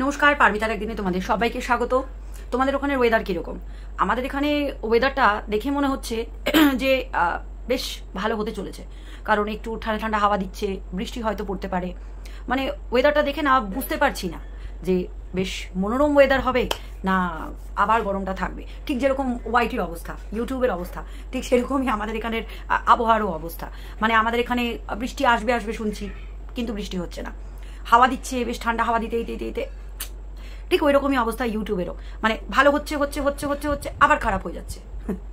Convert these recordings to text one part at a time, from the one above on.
নমস্কার, পারমিতার একদিনে তোমাদের সবাইকে স্বাগত। তোমাদের ওখানে ওয়েদার কীরকম? আমাদের এখানে ওয়েদারটা দেখে মনে হচ্ছে যে বেশ ভালো হতে চলেছে। কারণ একটু ঠান্ডা ঠান্ডা হাওয়া দিচ্ছে, বৃষ্টি হয়তো পড়তে পারে। মানে ওয়েদারটা দেখে না, বুঝতে পারছি না যে, বেশ মনোরম ওয়েদার হবে না আবার গরমটা থাকবে। ঠিক যেরকম ওয়াইটির অবস্থা ইউটিউবের অবস্থা, ঠিক সেরকমই আমাদের এখানের আবহাওয়ারও অবস্থা। মানে আমাদের এখানে বৃষ্টি আসবে আসবে শুনছি, কিন্তু বৃষ্টি হচ্ছে না। হাওয়া দিচ্ছে, বেশ ঠান্ডা হাওয়া দিতে দিতে দিতে ঠিক ওই রকমই অবস্থা ইউটিউবেরও। মানে ভালো হচ্ছে হচ্ছে হচ্ছে হচ্ছে হচ্ছে, আবার খারাপ হয়ে যাচ্ছে।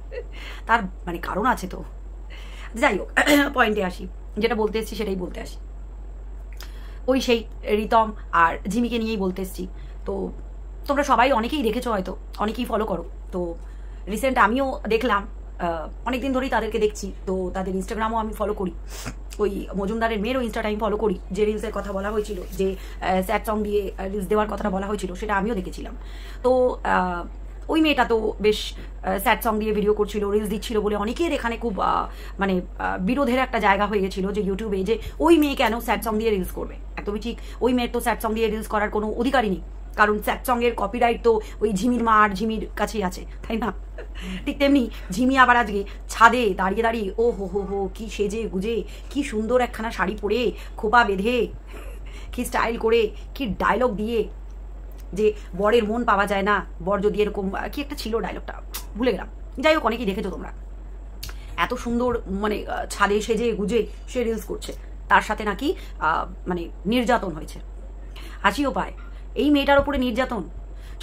তার মানে কারণ আছে তো। যাই হোক পয়েন্টে আসি। যেটা বলতে এসেছি সেটাই বলতে আসি। ওই সেই রিতম আর জিমিকে নিয়েই বলতে এসেছি। তো তোমরা সবাই অনেকেই দেখেছ হয়তো, অনেকেই ফলো করো। তো রিসেন্ট আমিও দেখলাম অনেকদিন ধরেই তাদেরকে দেখছি। তো তাদের ইনস্টাগ্রামও আমি ফলো করি। ওই মজুমদারের মেয়েরও ইনস্টাটা আমি ফলো করি, যে রিলসের কথা বলা হয়েছিল, যে স্যাড সং দিয়ে রিলস দেওয়ার কথাটা বলা হয়েছিল, সেটা আমিও দেখেছিলাম। তো ওই মেয়েটা তো বেশ স্যাড সং দিয়ে ভিডিও করছিল রিলস দিচ্ছিল বলে অনেকের এখানে খুব মানে বিরোধের একটা জায়গা হয়ে গেছিল যে ইউটিউবে যে ওই মেয়ে কেন স্যাড সং দিয়ে রিলস করবে? একদমই ঠিক, ওই মেয়ের তো স্যাড সং দিয়ে রিলস করার কোনো অধিকারই নেই, কারণ স্যাড সং এর কপিরাইট তো ওই ঝিমির মা আর ঝিমির কাছেই আছে, তাই না? ঠিক তেমনি ঝিমি আবার আজকে ছাদে দাঁড়িয়ে দাঁড়িয়ে, ও হো হো হো, কি সেজে গুজে, কি সুন্দর একখানা শাড়ি পরে খোপা বেঁধে, কি স্টাইল করে, কি ডায়লগ দিয়ে যে বরের মন পাওয়া যায় না, বর যদি এরকম, কি একটা ছিল ডায়লগটা ভুলে গেলাম। যাই হোক, অনেকেই দেখেছ তোমরা। এত সুন্দর মানে ছাদে সেজে গুজে সে রিলস করছে। তার সাথে নাকি মানে নির্যাতন হয়েছে। হাসিও পায়। এই মেয়েটার ওপরে নির্যাতন?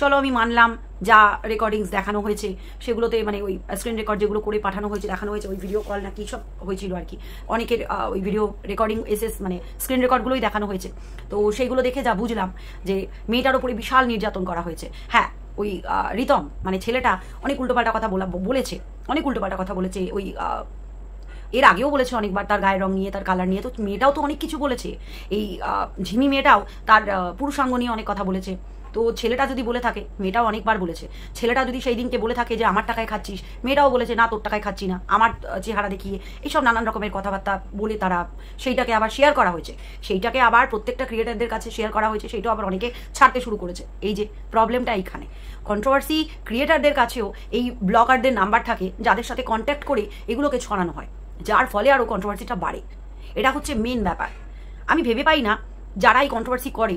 চলো আমি মানলাম যা রেকর্ডিংস দেখানো হয়েছে। সেগুলোতে মানে ওই স্ক্রিন রেকর্ড যেগুলো করে পাঠানো হয়েছে, দেখানো হয়েছে, ওই ভিডিও কল নাকি সব হয়েছিল আর কি। অনেকের ওই ভিডিও রেকর্ডিং এসএস মানে স্ক্রিন রেকর্ডগুলোই দেখানো হয়েছে। তো সেইগুলো দেখে যা বুঝলাম যে মেয়েটার ওপরে বিশাল নির্যাতন করা হয়েছে। হ্যাঁ ওই রিতম মানে ছেলেটা অনেক উল্টোপাল্টা কথা বলা, বলেছে, অনেক উল্টোপাল্টা কথা বলেছে। ওই এর আগেও বলেছে অনেকবার তার গায়ের রং নিয়ে, তার কালার নিয়ে। তো মেয়েটাও তো অনেক কিছু বলেছে। এই ঝিমি মেয়েটাও তার পুরুষাঙ্গ নিয়ে অনেক কথা বলেছে। তো ছেলেটা যদি বলে থাকে, মেয়েটাও অনেকবার বলেছে, ছেলেটা যদি সেই দিনকে বলে থাকে যে আমার টাকায় খাচ্ছিস, মেয়েটাও বলেছে, না, তোর টাকায় খাচ্ছি না, আমার চেহারা দেখিয়ে। এইসব নানান রকমের কথাবার্তা বলে তারা সেইটাকে আবার শেয়ার করা হয়েছে। সেইটাকে আবার প্রত্যেকটা ক্রিয়েটারদের কাছে শেয়ার করা হয়েছে, সেইটাও আবার অনেকে ছাড়তে শুরু করেছে। এই যে প্রবলেমটা এইখানে। কন্ট্রোভার্সি ক্রিয়েটারদের কাছেও এই ব্লগারদের নাম্বার থাকে, যাদের সাথে কন্ট্যাক্ট করে এগুলোকে ছড়ানো হয়, যার ফলে আরও কন্ট্রোভার্সিটা বাড়ে। এটা হচ্ছে মেন ব্যাপার। আমি ভেবে পাই না যারা এই কন্ট্রোভার্সি করে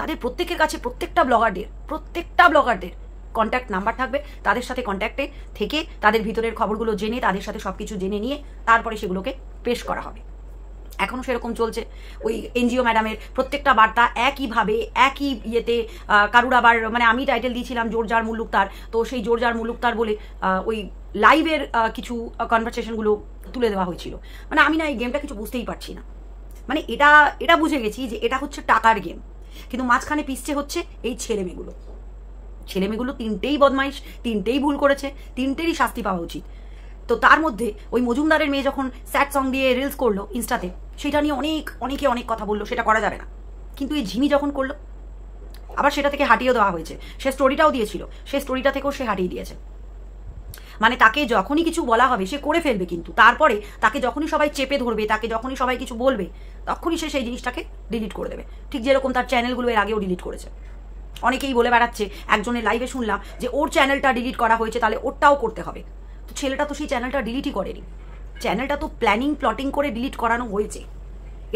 তাদের প্রত্যেকের কাছে প্রত্যেকটা ব্লগারদের প্রত্যেকটা ব্লগারদের কন্ট্যাক্ট নাম্বার থাকবে। তাদের সাথে কন্ট্যাক্টে থেকে তাদের ভিতরের খবরগুলো জেনে, তাদের সাথে সব কিছু জেনে নিয়ে তারপরে সেগুলোকে পেশ করা হবে। এখনও সেরকম চলছে। ওই এনজিও ম্যাডামের প্রত্যেকটা বার্তা একইভাবে, একই ইয়েতে কারুর আবার মানে আমি টাইটেল দিয়েছিলাম জোরজার মুল্লুকতার তো সেই জোরজার মুল্লুকতার বলে ওই লাইভের কিছু কনভারসেশনগুলো তুলে দেওয়া হয়েছিল। মানে আমি না এই গেমটা কিছু বুঝতেই পারছি না। মানে এটা এটা বুঝে গেছি যে এটা হচ্ছে টাকার গেম কিন্তু মাঝখানে পিসছে হচ্ছে এই ছেলে মেয়েগুলো ছেলে মেয়েগুলো তিনটেই বদমাইশ, তিনটেই ভুল করেছে, তিনটেরই শাস্তি পাওয়া উচিত। তো তার মধ্যে ওই মজুমদারের মেয়ে যখন স্যাড সং দিয়ে রিলস করল ইনস্টাতে, সেটা নিয়ে অনেক, অনেকে অনেক কথা বলল, সেটা করা যাবে না। কিন্তু এই ঝিমি যখন করল, আবার সেটা থেকে হাটিয়েও দেওয়া হয়েছে। সে স্টোরিটাও দিয়েছিল, সে স্টোরিটা থেকেও সে হাটিয়ে দিয়েছে। মানে তাকে যখনই কিছু বলা হবে, সে করে ফেলবে কিন্তু। তারপরে তাকে যখনই সবাই চেপে ধরবে, তাকে যখনই সবাই কিছু বলবে তখনই সে সেই জিনিসটাকে ডিলিট করে দেবে। ঠিক যেরকম তার চ্যানেলগুলো এর আগেও ডিলিট করেছে। অনেকেই বলে বেড়াচ্ছে, একজনের লাইভে শুনলাম যে ওর চ্যানেলটা ডিলিট করা হয়েছে, তাহলে ওরটাও করতে হবে। তো ছেলেটা তো সেই চ্যানেলটা ডিলিটই করেনি। চ্যানেলটা তো প্ল্যানিং প্লটিং করে ডিলিট করানো হয়েছে।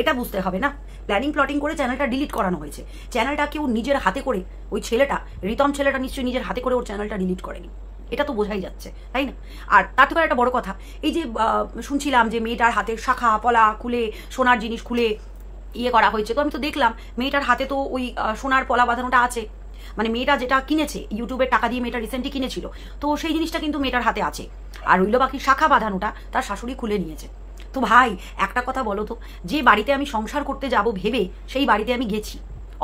এটা বুঝতে হবে না। প্ল্যানিং প্লটিং করে চ্যানেলটা ডিলিট করানো হয়েছে। চ্যানেলটা কেউ নিজের হাতে করে ওই ছেলেটা, রিতম ছেলেটা নিশ্চয়ই নিজের হাতে করে ওর চ্যানেলটা ডিলিট করেনি। এটা তো বোঝাই যাচ্ছে, তাই না? আর তার থেকে একটা বড় কথা, এই যে শুনছিলাম যে মেয়েটার হাতের শাখা, পলা, খুলে, সোনার জিনিস খুলে ইয়ে করা হয়েছে। তো আমি তো দেখলাম, মেয়েটার হাতে তো ওই সোনার পলা বাঁধানোটা আছে। মানে মেয়েটা যেটা কিনেছে ইউটিউবের টাকা দিয়ে মেয়েটা রিসেন্টলি কিনেছিল, তো সেই জিনিসটা কিন্তু মেয়েটার হাতে আছে। আর রইল বাকি শাখা বাঁধানোটা তার শাশুড়ি খুলে নিয়েছে। তো ভাই, একটা কথা বলো তো, যে বাড়িতে আমি সংসার করতে যাব ভেবে, সেই বাড়িতে আমি গেছি।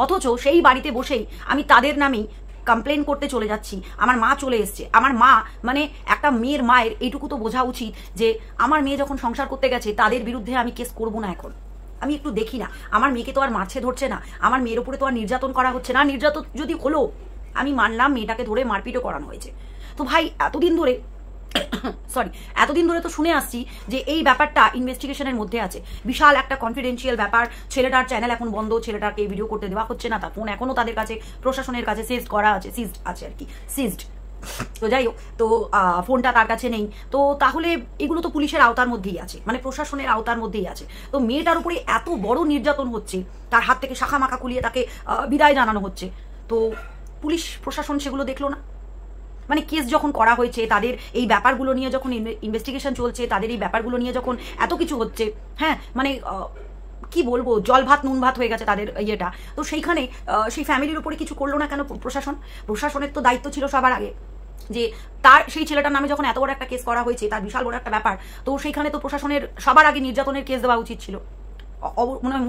অথচ সেই বাড়িতে বসেই আমি তাদের নামেই কমপ্লেন করতে চলে যাচ্ছি। আমার মা চলে এসছে। আমার মা মানে একটা মেয়ের মায়ের, এইটুকু তো বোঝা উচিত যে আমার মেয়ে যখন সংসার করতে গেছে, তাদের বিরুদ্ধে আমি কেস করব না এখন। আমি একটু দেখি না। আমার মেয়েকে তো আর মারছে ধরছে না। আমার মেয়ের উপরে তো আর নির্যাতন করা হচ্ছে না। নির্যাতন যদি হলো, আমি মানলাম মেয়েটাকে ধরে মারপিটও করানো হয়েছে। তো ভাই, এতদিন ধরে সরি এতদিন ধরে তো শুনে আসছি যে এই ব্যাপারটা ইনভেস্টিগেশনের মধ্যে আছে। বিশাল একটা কনফিডেন্সিয়াল ব্যাপার, ছেলেটার চ্যানেল এখন বন্ধ, ছেলেটাকে ভিডিও করতে দেওয়া হচ্ছে না, তার ফোন এখনও তাদের কাছে, প্রশাসনের কাছে সিজড করা আছে সিজড আছে আর কি সিজড তো যাই হোক, তো ফোনটা তার কাছে নেই। তো তাহলে এগুলো তো পুলিশের আওতার মধ্যেই আছে মানে প্রশাসনের আওতার মধ্যেই আছে। তো মেয়েটার উপরে এত বড় নির্যাতন হচ্ছে, তার হাত থেকে শাখা মাখা কুলিয়ে তাকে বিদায় জানানো হচ্ছে। তো পুলিশ, প্রশাসন সেগুলো দেখল না? মানে কেস যখন করা হয়েছে, তাদের এই ব্যাপারগুলো নিয়ে যখন ইনভেস্টিগেশন চলছে, তাদের এই ব্যাপারগুলো নিয়ে যখন এত কিছু হচ্ছে হ্যাঁ মানে কি বলব, জল ভাত, নুন ভাত হয়ে গেছে তাদের ইয়েটা। তো সেইখানে সেই ফ্যামিলির উপরে কিছু করল না কেন প্রশাসন? প্রশাসনের তো দায়িত্ব ছিল সবার আগে যে, তার, সেই ছেলেটার নামে যখন এত বড় একটা কেস করা হয়েছে, তার বিশাল বড় একটা ব্যাপার, তো সেইখানে তো প্রশাসনের সবার আগে নির্যাতনের কেস দেওয়া উচিত ছিল।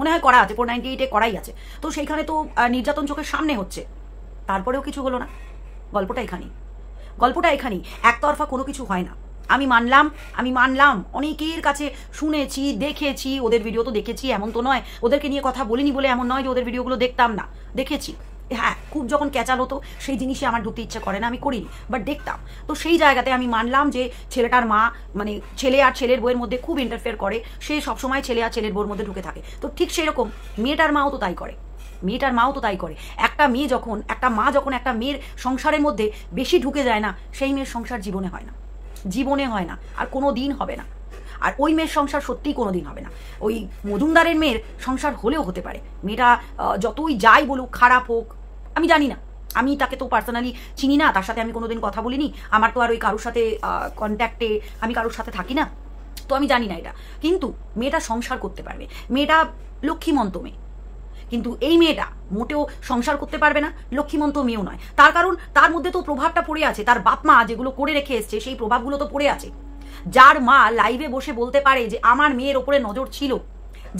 মনে হয় করা আছে ফোর নাইনটি এইটে করাই আছে। তো সেইখানে তো নির্যাতন চোখের সামনে হচ্ছে। তারপরেও কিছু হলো না। গল্পটা এখানেই। গল্পটা এখানেই। একতরফা কোনো কিছু হয় না। আমি মানলাম আমি মানলাম। অনেকের কাছে শুনেছি, দেখেছি, ওদের ভিডিও তো দেখেছি, এমন তো নয়। ওদেরকে নিয়ে কথা বলিনি বলে এমন নয় যে ওদের ভিডিওগুলো দেখতাম না। দেখেছি। হ্যাঁ খুব যখন ক্যাচাল হতো, সেই জিনিসই আমার ঢুকতে ইচ্ছে করে না, আমি করিনি বাট দেখতাম। তো সেই জায়গাতে আমি মানলাম যে ছেলেটার মা মানে ছেলে আর ছেলের বইয়ের মধ্যে খুব ইন্টারফেয়ার করে। সে সবসময় ছেলে আর ছেলের বউর মধ্যে ঢুকে থাকে। তো ঠিক সেরকম, মেয়েটার মাও তো তাই করে। মেয়েটার মাও তো তাই করে। একটা মেয়ে যখন, একটা মা যখন একটা মেয়ের সংসারের মধ্যে বেশি ঢুকে যায় না, সেই মেয়ের সংসার জীবনে হয় না। জীবনে হয় না, আর কোনো দিন হবে না। আর ওই মেয়ের সংসার সত্যিই কোনো দিন হবে না। ওই মজুমদারের মেয়ের সংসার হলেও হতে পারে। মেয়েটা যতই যাই বলুক, খারাপ হোক, আমি জানি না। আমি তাকে তো পার্সোনালি চিনি না, তার সাথে আমি কোনোদিন কথা বলিনি। আমার তো আর ওই কারোর সাথে কন্ট্যাক্টে আমি কারোর সাথে থাকি না। তো আমি জানি না এটা। কিন্তু মেয়েটা সংসার করতে পারবে। মেয়েটা লক্ষ্মীমন্ত মেয়ে। কিন্তু এই মেয়েটা মোটেও সংসার করতে পারবে না, লক্ষ্মীমন্ত মেয়েও নয়। তার কারণ, তার মধ্যে তো প্রভাবটা পড়ে আছে, তার বাপ মা যেগুলো করে রেখে এসছে, সেই প্রভাবগুলো তো পড়ে আছে। যার মা লাইভে বসে বলতে পারে যে, আমার মেয়ের ওপরে নজর ছিল।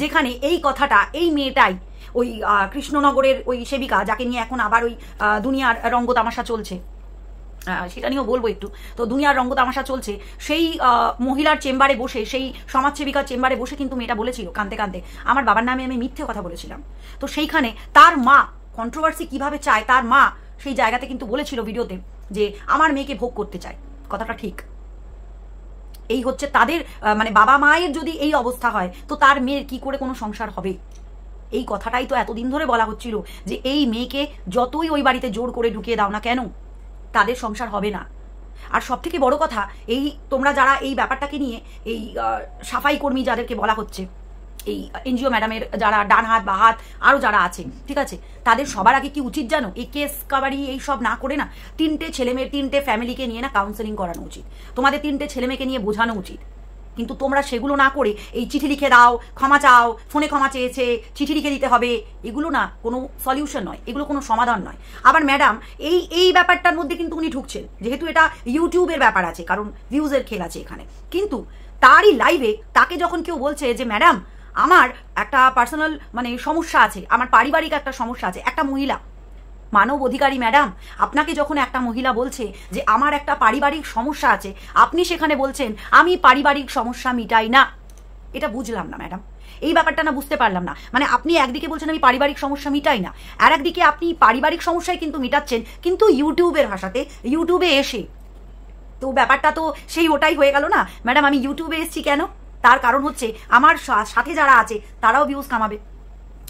যেখানে এই কথাটা, এই মেয়েটাই ওই কৃষ্ণনগরের ওই সেবিকা, যাকে নিয়ে এখন আবার ওই দুনিয়ার রঙ্গ তামাশা চলছে। সেটা নিয়েও বলব একটু। তো দুনিয়ার রঙ্গ তামাশা চলছে। সেই মহিলার চেম্বারে বসে, সেই সমাজসেবিকার চেম্বারে বসে কিন্তু মেয়েটা বলেছিল কানতে কানতে আমার বাবার নামে আমি মিথ্যে কথা বলেছিলাম। তো সেইখানে তার মা কন্ট্রোভার্সি কীভাবে চায়, তার মা সেই জায়গাতে কিন্তু বলেছিল ভিডিওতে যে আমার মেয়েকে ভোগ করতে চায়। কথাটা ঠিক। এই হচ্ছে তাদের মানে বাবা মায়ের যদি এই অবস্থা হয়, তো তার মেয়ের কি করে কোনো সংসার হবে? এই কথাটাই তো এতদিন ধরে বলা হচ্ছিল যে এই মেয়েকে যতই ওই বাড়িতে জোর করে ঢুকিয়ে দাও না কেন তাদের সংসার হবে না। আর সব থেকে বড় কথা, এই তোমরা যারা এই ব্যাপারটাকে নিয়ে এই সাফাই কর্মী যাদেরকে বলা হচ্ছে, এই এনজিও ম্যাডামের যারা ডান হাত, বা হাত আরও যারা আছে, ঠিক আছে? তাদের সবার আগে কি উচিত জানো? এই কেস কাবারি, এই সব না করে না, তিনটে ছেলে মেয়ের তিনটে ফ্যামিলিকে নিয়ে না কাউন্সেলিং করানো উচিত। তোমাদের তিনটে ছেলেমেয়েকে নিয়ে বোঝানো উচিত। কিন্তু তোমরা সেগুলো না করে এই চিঠি লিখে দাও, ক্ষমা চাও, ফোনে ক্ষমা চেয়েছে, চিঠি লিখে দিতে হবে। এগুলো না কোনো সলিউশন নয়, এগুলো কোনো সমাধান নয়। আবার ম্যাডাম এই এই ব্যাপারটার মধ্যে কিন্তু উনি ঢুকছেন। যেহেতু এটা ইউটিউবের ব্যাপার আছে, কারণ ভিউজের খেল আছে এখানে। কিন্তু তারই লাইভে তাকে যখন কেউ বলছে যে ম্যাডাম আমার একটা পার্সোনাল মানে সমস্যা আছে, আমার পারিবারিক একটা সমস্যা আছে, একটা মহিলা মানব অধিকারী, ম্যাডাম, আপনাকে যখন একটা মহিলা বলছে যে আমার একটা পারিবারিক সমস্যা আছে, আপনি সেখানে বলছেন, আমি পারিবারিক সমস্যা মিটাই না। এটা বুঝলাম না, ম্যাডাম। এই ব্যাপারটা না বুঝতে পারলাম না। মানে আপনি একদিকে বলছেন, আমি পারিবারিক সমস্যা মিটাই না। আর একদিকে আপনি পারিবারিক সমস্যায় কিন্তু মিটাচ্ছেন, কিন্তু ইউটিউবের ভাষাতে, ইউটিউবে এসে। তো ব্যাপারটা তো সেই ওটাই হয়ে গেল না? ম্যাডাম, আমি ইউটিউবে এসছি কেন? তার কারণ হচ্ছে, আমার সাথে যারা আছে, তারাও ভিউজ কামাবে।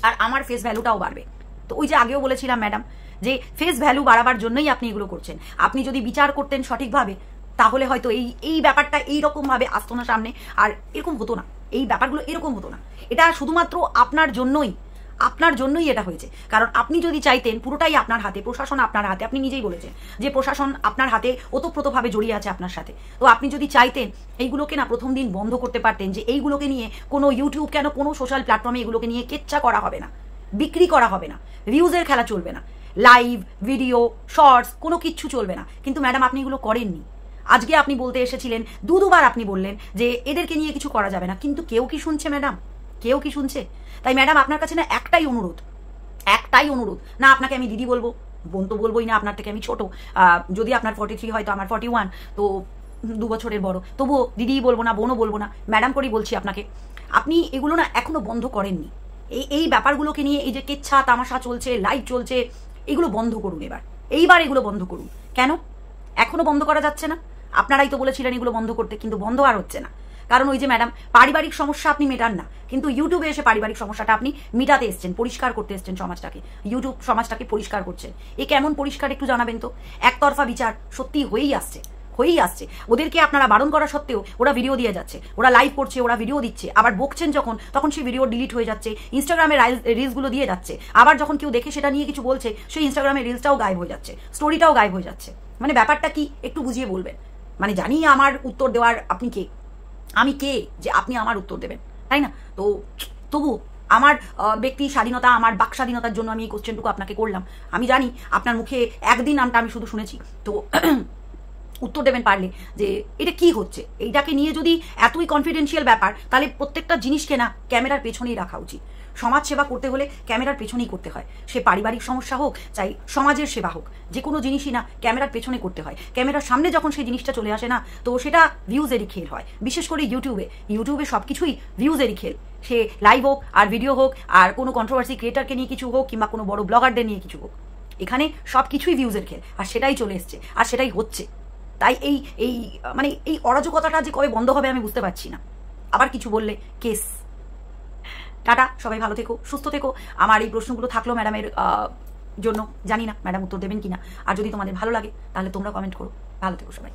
আর আমার ফেস ভ্যালুটাও বাড়বে। তো ওই যে আগেও বলেছিলাম, ম্যাডাম যে ফেস ভ্যালু বাড়াবার জন্যই আপনি এগুলো করছেন। আপনি যদি বিচার করতেন সঠিকভাবে, তাহলে হয়তো এই এই ব্যাপারটা এইরকমভাবে আসতো না সামনে। আর এরকম হতো না। এই ব্যাপারগুলো এরকম হতো না। এটা শুধুমাত্র আপনার জন্যই আপনার জন্যই এটা হয়েছে। কারণ আপনি যদি চাইতেন, পুরোটাই আপনার হাতে, প্রশাসন আপনার হাতে, আপনি নিজেই বলেছেন যে প্রশাসন আপনার হাতে ওতপ্রোতভাবে জড়িয়ে আছে আপনার সাথে। তো আপনি যদি চাইতেন, এইগুলোকে না প্রথম দিন বন্ধ করতে পারতেন যে এইগুলোকে নিয়ে কোনো ইউটিউব কেন কোনো সোশ্যাল প্ল্যাটফর্মে এগুলোকে নিয়ে কেচ্চা করা হবে না। বিক্রি করা হবে না। ভিউজের খেলা চলবে না। লাইভ ভিডিও শর্টস কোনো কিচ্ছু চলবে না। কিন্তু ম্যাডাম আপনি এগুলো করেননি। আজকে আপনি বলতে এসেছিলেন, দু দুবার আপনি বললেন যে এদেরকে নিয়ে কিছু করা যাবে না। কিন্তু কেউ কি শুনছে ম্যাডাম কেউ কি শুনছে? তাই ম্যাডাম আপনার কাছে না একটাই অনুরোধ একটাই অনুরোধ। না, আপনাকে আমি দিদি বলব, বোন তো বলবোই না, আপনার থেকে আমি ছোট। যদি আপনার ফর্টি থ্রি হয় তো আমার ফর্টি ওয়ান তো দু বছরের বড়। তবুও দিদিই বলব না, বোনও বলব না ম্যাডাম করেই বলছি আপনাকে। আপনি এগুলো না এখনও বন্ধ করেননি। এই এই ব্যাপারগুলোকে নিয়ে এই যে কেচ্ছা, তামাশা চলছে লাইভ চলছে এগুলো বন্ধ করুন এবার। এইবার এগুলো বন্ধ করুন। কেন? এখনও বন্ধ করা যাচ্ছে না। আপনারাই তো বলেছিলেন এগুলো বন্ধ করতে, কিন্তু বন্ধ আর হচ্ছে না। কারণ ওই যে ম্যাডাম, পারিবারিক সমস্যা আপনি মেটান না। কিন্তু ইউটিউবে এসে পারিবারিক সমস্যাটা আপনি মিটাতে এসছেন, পরিষ্কার করতে এসছেন সমাজটাকে। ইউটিউব সমাজটাকে পরিষ্কার করছেন এ কেমন পরিষ্কার একটু জানাবেন তো? একতরফা বিচার সত্যি হয়েই আসছে। হয়েই আসছে। ওদেরকে আপনারা বারণ করা সত্ত্বেও ওরা ভিডিও দিয়ে যাচ্ছে। ওরা লাইভ করছে, ওরা ভিডিও দিচ্ছে। আবার বকছেন যখন, তখন সেই ভিডিও ডিলিট হয়ে যাচ্ছে। ইনস্টাগ্রামে রিলসগুলো দিয়ে যাচ্ছে। আবার যখন কেউ দেখে সেটা নিয়ে কিছু বলছে, সেই ইনস্টাগ্রামে রিলসটাও গায়েব হয়ে যাচ্ছে। স্টোরিটাও গায়েব হয়ে যাচ্ছে। মানে ব্যাপারটা কি? একটু বুঝিয়ে বলবেন। মানে জানি আমার উত্তর দেওয়ার আপনি কে? আমি কে যে আপনি আমার উত্তর দেবেন? তাই না? তো তবু আমার ব্যক্তি স্বাধীনতা, আমার বাক স্বাধীনতার জন্য আমি এই কোশ্চেনটুকু আপনাকে করলাম। আমি জানি আপনার মুখে একদিন নামটা আমি শুধু শুনেছি। তো উত্তর দেবেন পারলে যে এটা কি হচ্ছে? এইটাকে নিয়ে যদি এতই কনফিডেন্সিয়াল ব্যাপার, তাহলে প্রত্যেকটা জিনিসকে না ক্যামেরার পেছনেই রাখা উচিত। সমাজ সেবা করতে হলে ক্যামেরার পেছনেই করতে হয়। সে পারিবারিক সমস্যা হোক, চাই সমাজের সেবা হোক, যে কোনো জিনিসই না ক্যামেরার পেছনে করতে হয়। ক্যামেরার সামনে যখন সেই জিনিসটা চলে আসে না, তো সেটা ভিউজেরই খেল হয়। বিশেষ করে ইউটিউবে ইউটিউবে সব কিছুই ভিউজেরই খেল। সে লাইভ হোক, আর ভিডিও হোক, আর কোনো কন্ট্রোভার্সি ক্রিয়েটারকে নিয়ে কিছু হোক, কিংবা কোনো বড় ব্লগারদের নিয়ে কিছু হোক। এখানে সব কিছুই ভিউজের খেল। আর সেটাই চলে এসছে। আর সেটাই হচ্ছে। তাই এই এই মানে এই অরাজকতাটা যে কবে বন্ধ হবে আমি বুঝতে পারছি না। আবার কিছু বললে, কেস। টাটা, সবাই ভালো থেকো, সুস্থ থেকো। আমার এই প্রশ্নগুলো থাকল ম্যাডামের জন্য। জানি না ম্যাডাম উত্তর দেবেন কিনা। আর যদি তোমাদের ভালো লাগে, তাহলে তোমরা কমেন্ট করো। ভালো থেকো সবাই।